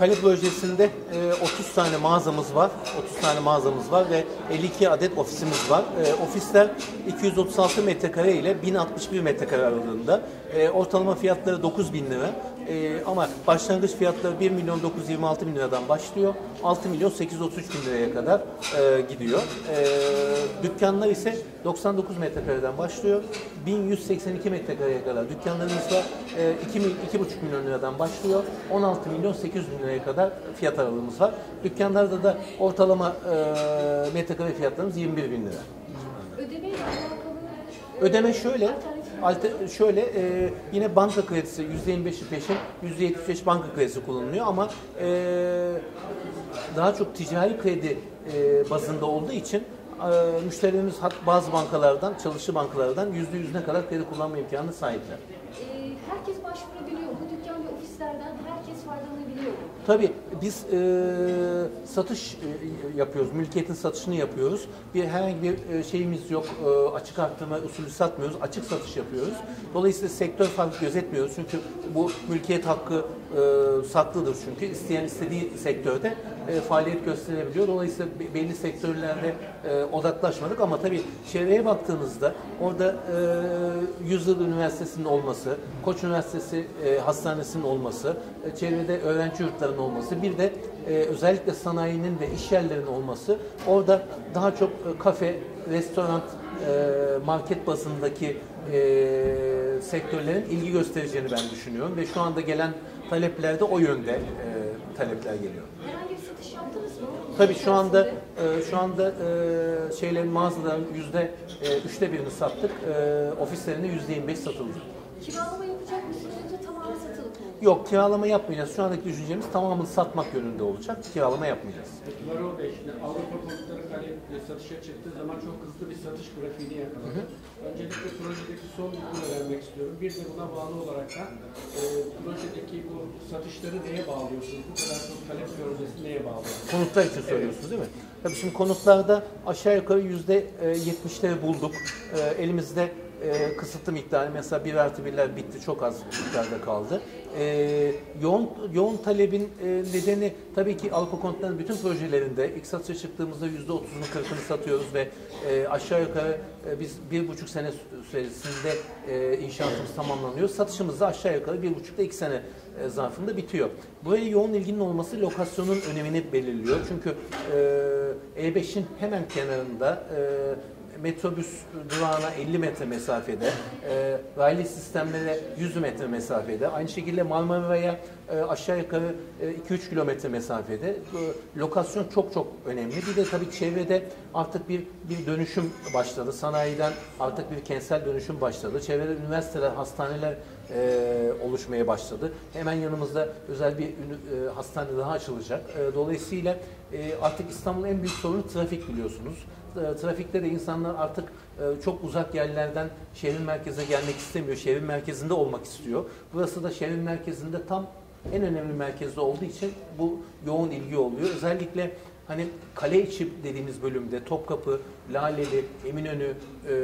Kale projesinde e, 30 tane mağazamız var. 30 tane mağazamız var ve 52 adet ofisimiz var. E, ofisler 236 metrekare ile 1061 metrekare aralığında. E, ortalama fiyatları 9 bin lira. E, ama başlangıç fiyatları 1 milyon 926 bin liradan başlıyor. 6 milyon 833 bin liraya kadar e, gidiyor. E, dükkanlar ise 99 metrekareden başlıyor. 1182 metrekareye kadar dükkanlarımız var. E, 2, mil- 2,5 milyon liradan başlıyor. 16 milyon 800 bin liraya kadar fiyat aralığımız var. Dükkanlarda da ortalama e, metrekare fiyatlarımız 21 bin lira. Ödemeyle alakalı e, Ödeme şöyle, alter, şöyle e, yine banka kredisi %25'i peşin, %75 banka kredisi kullanılıyor ama e, daha çok ticari kredi e, bazında olduğu için e, müşterilerimiz hat, bazı bankalardan, çalışı bankalardan %100'üne kadar kredi kullanma imkanına sahipler. e, herkes başvurabiliyor. Bu dükkan ve ofislerden herkes faydalanabiliyor. Tabii biz e, satış e, yapıyoruz, mülkiyetin satışını yapıyoruz. Bir herhangi bir e, şeyimiz yok, e, açık arttırma usulü satmıyoruz, açık satış yapıyoruz. Dolayısıyla sektör farkı gözetmiyoruz. Çünkü bu mülkiyet hakkı e, saklıdır çünkü. İsteyen istediği sektörde e, faaliyet gösterebiliyor. Dolayısıyla be- belli sektörlerde e, odaklaşmadık ama tabii çevreye baktığınızda orada e, Yüzyıl Üniversitesi'nin olması, Koç Üniversitesi e, Hastanesi'nin olması, e, çevrede öğrenci yurtlarının olması, bir de e, özellikle sanayinin ve iş yerlerinin olması orada daha çok e, kafe, restoran, e, market bazındaki e, sektörlerin ilgi göstereceğini ben düşünüyorum ve şu anda gelen talepler de o yönde e, talepler geliyor. Herhangi bir satış yaptınız mı? Tabii şu anda e, şu anda e, şeylerin mağazaların yüzde e, üçte birini sattık. E, ofislerinde yüzde 25 satıldı. Kiralama yapacak mısınız yoksa tamamen satılık mı? Yok kiralama yapmayacağız. Şu andaki düşüncemiz tamamını satmak yönünde olacak. Kiralama yapmayacağız. Varol Bey, şimdi Avrupa konutları kale e, satışa çıktığı zaman çok hızlı bir satış grafiğini yakaladı. Öncelikle projedeki son bilgiyi öğrenmek istiyorum. Bir de buna bağlı olarak da e, projedeki bu satışları neye bağlıyorsunuz? Bu kadar çok talep görmesi neye bağlıyorsunuz? Konutlar için söylüyorsunuz değil mi? Tabii şimdi konutlarda aşağı yukarı yüzde e, yetmişleri bulduk. E, Elimizde e, kısıtlı miktar mesela bir artı birler bitti çok az miktarda kaldı. E, yoğun yoğun talebin e, nedeni tabii ki Avrupa konutlarının bütün projelerinde ilk çıktığımızda yüzde otuzunu kırkını satıyoruz ve e, aşağı yukarı e, biz bir buçuk sene süresinde e, inşaatımız tamamlanıyor. Satışımız da aşağı yukarı bir buçukta iki sene e, zarfında bitiyor. Buraya yoğun ilginin olması lokasyonun önemini belirliyor. Çünkü e, E5'in hemen kenarında e, metrobüs durağına 50 metre mesafede, e, raylı sistemlere 100 metre mesafede, aynı şekilde Marmara'ya e, aşağı yukarı e, 2-3 kilometre mesafede. E, lokasyon çok çok önemli. Bir de tabii çevrede artık bir bir dönüşüm başladı. Sanayiden artık bir kentsel dönüşüm başladı. Çevrede üniversiteler, hastaneler e, oluşmaya başladı. Hemen yanımızda özel bir e, hastane daha açılacak. E, dolayısıyla e, artık İstanbul'un en büyük sorunu trafik biliyorsunuz. E, trafikte de insanlar artık e, çok uzak yerlerden şehrin merkezine gelmek istemiyor. Şehrin merkezinde olmak istiyor. Burası da şehrin merkezinde tam en önemli merkezde olduğu için bu yoğun ilgi oluyor. Özellikle hani kale içi dediğimiz bölümde Topkapı, Laleli, Eminönü e,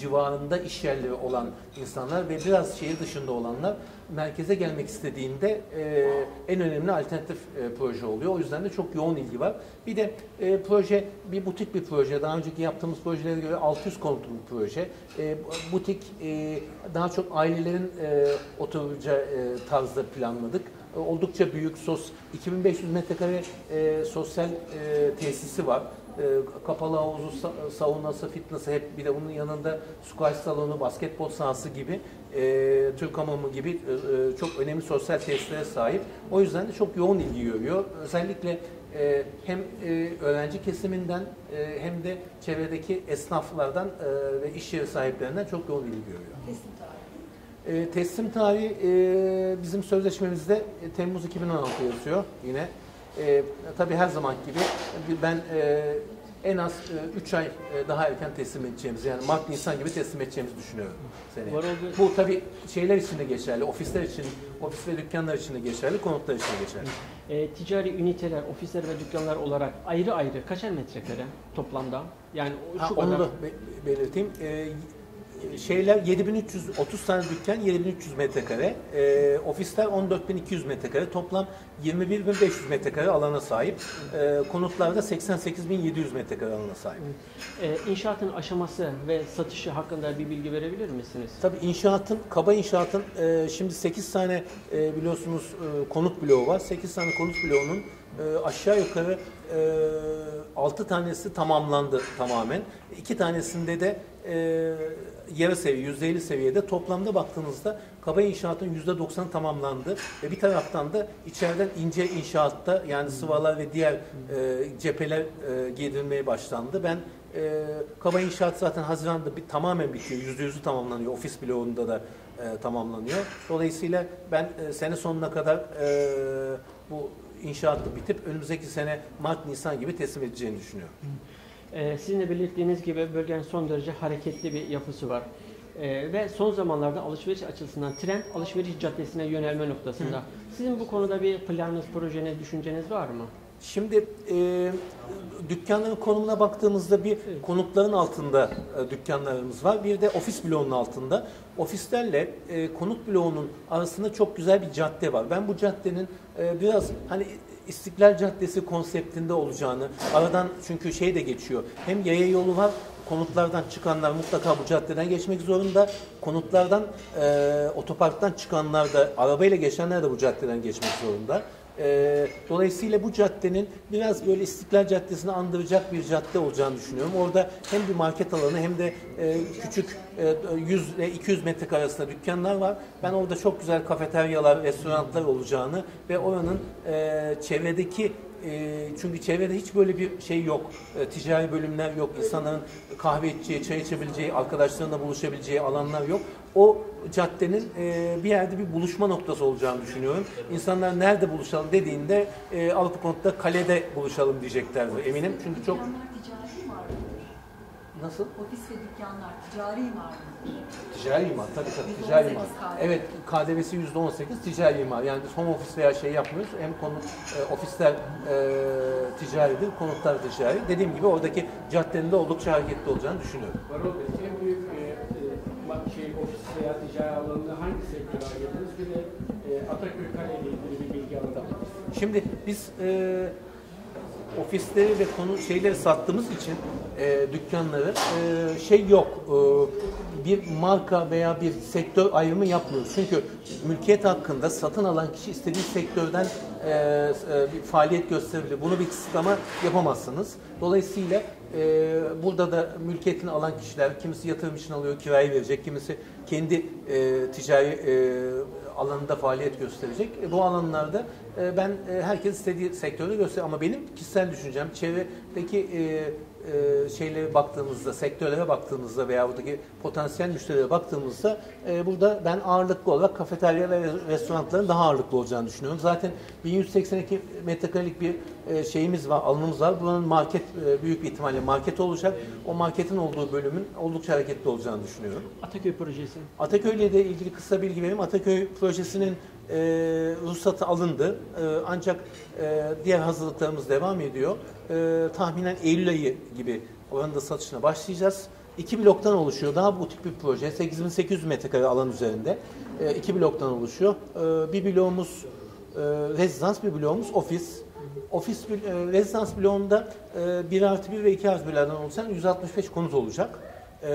civarında iş yerleri olan insanlar ve biraz şehir dışında olanlar merkeze gelmek istediğinde e, en önemli alternatif e, proje oluyor. O yüzden de çok yoğun ilgi var. Bir de e, proje bir butik bir proje. Daha önceki yaptığımız projelere göre 600 konutlu bir proje. E, butik e, daha çok ailelerin e, oturacağı e, tarzda planladık. E, Oldukça büyük sos 2500 metrekare e, sosyal e, tesisi var. E, kapalı havuzu, sa- saunası, fitness'ı hep bir de bunun yanında squash salonu, basketbol sahası gibi e, Türk hamamı gibi e, e, çok önemli sosyal tesislere sahip. O yüzden de çok yoğun ilgi görüyor. Özellikle e, hem e, öğrenci kesiminden e, hem de çevredeki esnaflardan e, ve iş yeri sahiplerinden çok yoğun ilgi görüyor. Teslim tarihi. E, teslim tarihi e, bizim sözleşmemizde e, Temmuz 2016 yazıyor yine. E, tabii her zaman gibi ben e, en az 3 ay e, daha erken teslim edeceğimiz yani Mart Nisan gibi teslim edeceğimizi düşünüyorum seneye. Oldu. Bu tabii şeyler için de geçerli, ofisler için, ofis ve dükkanlar için de geçerli, konutlar için de geçerli. E, ticari üniteler, ofisler ve dükkanlar olarak ayrı ayrı kaçar metrekare toplamda? Yani Ha, şu onu kadar. da be- belirteyim. Ee, şeyler 7300 30 tane dükkan 7300 metrekare. E, ofisler 14200 metrekare. Toplam 21500 metrekare alana sahip. E, konutlarda 88700 metrekare alana sahip. E, inşaatın aşaması ve satışı hakkında bir bilgi verebilir misiniz? Tabii inşaatın, kaba inşaatın e, şimdi 8 tane e, biliyorsunuz e, konut bloğu var. 8 tane konut bloğunun e, aşağı yukarı e, 6 tanesi tamamlandı tamamen. 2 tanesinde de e, yarı seviye, %50 seviyede. Toplamda baktığınızda kaba inşaatın %90 tamamlandı. Ve bir taraftan da içeriden ince inşaatta yani sıvalar ve diğer e, cepheler e, giydirilmeye başlandı. Ben e, kaba inşaat zaten Haziran'da bir, tamamen bitiyor. Yüzde yüzü tamamlanıyor. Ofis bloğunda da e, tamamlanıyor. Dolayısıyla ben e, sene sonuna kadar e, bu inşaatı bitip önümüzdeki sene Mart Nisan gibi teslim edeceğini düşünüyorum. E, sizin de belirttiğiniz gibi bölgenin son derece hareketli bir yapısı var. E, ve son zamanlarda alışveriş açısından trend alışveriş caddesine yönelme noktasında. Sizin bu konuda bir planınız, projeniz, düşünceniz var mı? Şimdi e, dükkanların konumuna baktığımızda bir konutların altında e, dükkanlarımız var. Bir de ofis bloğunun altında. Ofislerle e, konut bloğunun arasında çok güzel bir cadde var. Ben bu caddenin e, biraz hani İstiklal Caddesi konseptinde olacağını, aradan çünkü şey de geçiyor. Hem yaya yolu var, konutlardan çıkanlar mutlaka bu caddeden geçmek zorunda. Konutlardan, e, otoparktan çıkanlar da, arabayla geçenler de bu caddeden geçmek zorunda. E, dolayısıyla bu caddenin biraz böyle İstiklal Caddesi'ni andıracak bir cadde olacağını düşünüyorum. Orada hem bir market alanı hem de e, küçük e, 100 ile 200 metrekare arasında dükkanlar var. Ben orada çok güzel kafeteryalar, restoranlar olacağını ve oranın e, çevredeki e, çünkü çevrede hiç böyle bir şey yok. E, ticari bölümler yok. İnsanların kahve içeceği, çay içebileceği, arkadaşlarına buluşabileceği alanlar yok. O caddenin e, bir yerde bir buluşma noktası olacağını düşünüyorum. İnsanlar nerede buluşalım dediğinde e, Avrupa kalede buluşalım diyeceklerdir eminim. Çünkü çok Dükkanlar ticari imar mıdır? Nasıl? Ofis ve dükkanlar ticari imar mıdır? Ticari imar tabii tabii %18 ticari imar. Evet KDV'si %18 ticari imar. Yani biz home office veya şey yapmıyoruz. Hem konut e, ofisler e, ticaridir, konutlar ticari. Dediğim gibi oradaki caddenin de oldukça hareketli olacağını düşünüyorum. Varol Bey, en büyük e, e, şey, ofis veya ticari alanında hangi sektöre ayırdınız? Bir de e, Ataköy Kale ile ilgili bir bilgi alabilir miyiz? Şimdi biz e, ofisleri ve konu şeyleri sattığımız için e, dükkanları e, şey yok. E, bir marka veya bir sektör ayrımı yapmıyoruz. Çünkü mülkiyet hakkında satın alan kişi istediği sektörden e, e, bir faaliyet gösterebilir. Bunu bir kısıtlama yapamazsınız. Dolayısıyla e, burada da mülkiyetini alan kişiler, kimisi yatırım için alıyor, kirayı verecek, kimisi kendi e, ticari e, alanında faaliyet gösterecek. E, bu alanlarda e, ben e, herkes istediği sektörde göster ama benim kişisel düşüncem çevredeki e, e, şeylere baktığımızda, sektörlere baktığımızda veya buradaki potansiyel müşterilere baktığımızda e, burada ben ağırlıklı olarak kafeterya ve restoranların daha ağırlıklı olacağını düşünüyorum. Zaten 1182 metrekarelik bir e, şeyimiz var, alanımız var. Buranın market e, büyük bir ihtimalle market olacak. O marketin olduğu bölümün oldukça hareketli olacağını düşünüyorum. Ataköy projesi. Ataköy ile de ilgili kısa bilgi vereyim. Ataköy projesinin e, ruhsatı alındı. E, ancak e, diğer hazırlıklarımız devam ediyor. E, tahminen Eylül ayı gibi oranın da satışına başlayacağız. İki bloktan oluşuyor. Daha butik bir proje. 8800 metrekare alan üzerinde. E, iki bloktan oluşuyor. E, bir bloğumuz e, rezidans, bir bloğumuz ofis. Ofis e, rezidans bloğunda e, 1 artı 1 ve 2 artı 1'lerden oluşan 165 konut olacak. E,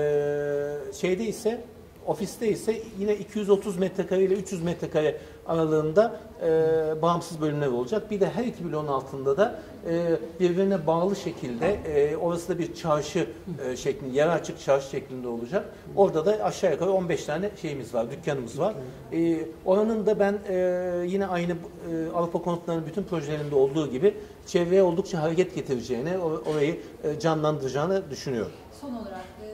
şeyde ise Ofiste ise yine 230 metrekare ile 300 metrekare aralığında e, bağımsız bölümler olacak. Bir de her iki bloğun altında da e, birbirine bağlı şekilde e, orası da bir çarşı e, şeklinde, yer açık çarşı şeklinde olacak. Orada da aşağı yukarı 15 tane şeyimiz var, dükkanımız var. E, oranın da ben e, yine aynı e, Avrupa konutlarının bütün projelerinde olduğu gibi çevreye oldukça hareket getireceğini, or- orayı e, canlandıracağını düşünüyorum. Son olarak e,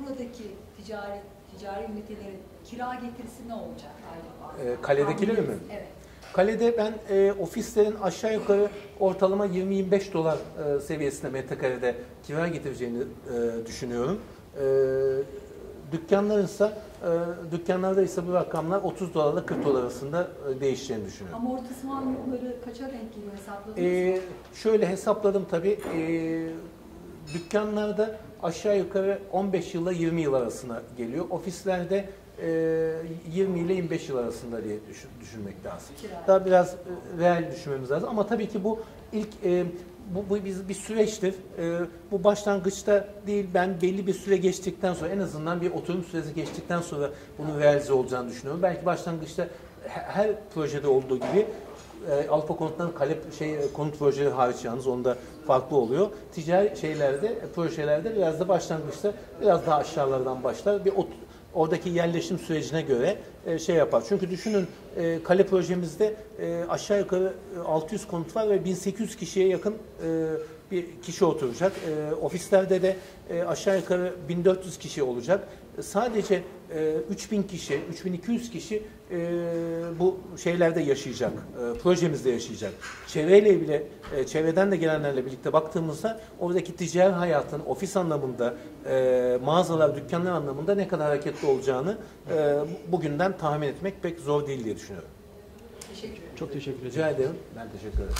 buradaki ticari ticari ünitelerin kira getirisi ne olacak acaba? E, kaledekileri mi? Evet. Kalede ben e, ofislerin aşağı yukarı ortalama 20-25 dolar e, seviyesinde metrekarede kira getireceğini e, düşünüyorum. E, dükkanların ise e, dükkanlarda ise bu rakamlar 30 dolarla 40 dolar arasında e, değişeceğini düşünüyorum. Amortisman yılları kaça denk geliyor hesapladınız mı? E, şöyle hesapladım tabii. E, dükkanlarda aşağı yukarı 15 yılla 20 yıl arasına geliyor. Ofislerde e, 20 ile 25 yıl arasında diye düşün- düşünmek lazım. Daha biraz e, reel düşünmemiz lazım. Ama tabii ki bu ilk e, bu, bu bir, bir süreçtir. E, bu başlangıçta değil ben belli bir süre geçtikten sonra en azından bir oturum süresi geçtikten sonra bunun realize olacağını düşünüyorum. Belki başlangıçta he- her projede olduğu gibi e, Alfa konutların kale şey e, konut projeleri hariç yalnız onda farklı oluyor. Ticari şeylerde, e, projelerde biraz da başlangıçta biraz daha aşağılardan başlar. Bir ot- oradaki yerleşim sürecine göre e, şey yapar. Çünkü düşünün e, kale projemizde e, aşağı yukarı e, 600 konut var ve 1800 kişiye yakın e, bir kişi oturacak. E, ofislerde de e, aşağı yukarı 1400 kişi olacak. E, Sadece e, 3000 kişi, 3200 kişi e, bu şeylerde yaşayacak, e, projemizde yaşayacak. Çevreyle bile, e, çevreden de gelenlerle birlikte baktığımızda oradaki ticari hayatın ofis anlamında, e, mağazalar, dükkanlar anlamında ne kadar hareketli olacağını e, bu- bugünden tahmin etmek pek zor değil diye düşünüyorum. Teşekkür ederim. Çok teşekkür ederim. Rica ederim. Ben teşekkür ederim.